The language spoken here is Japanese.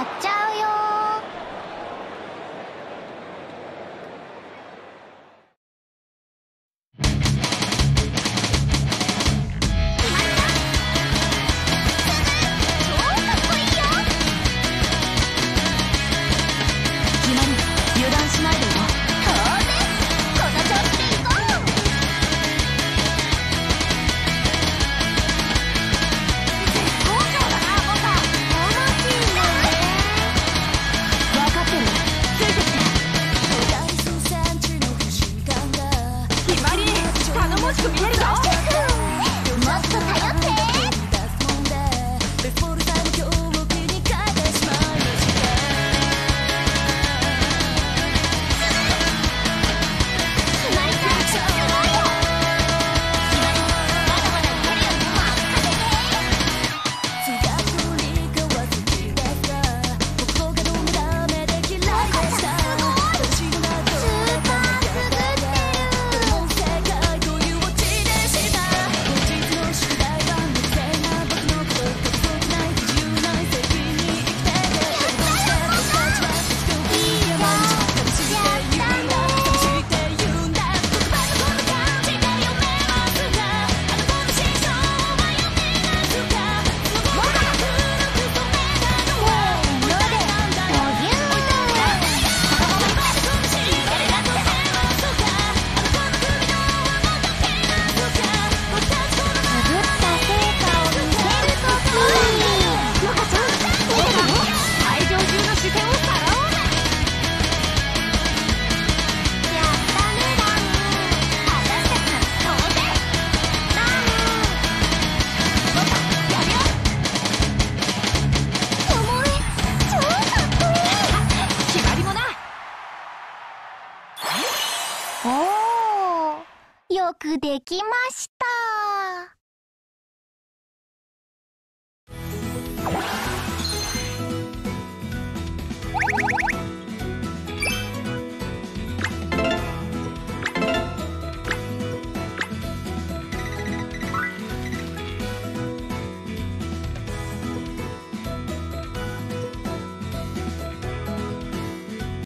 やっちゃう。詳しく見えるぞ。よよくできました。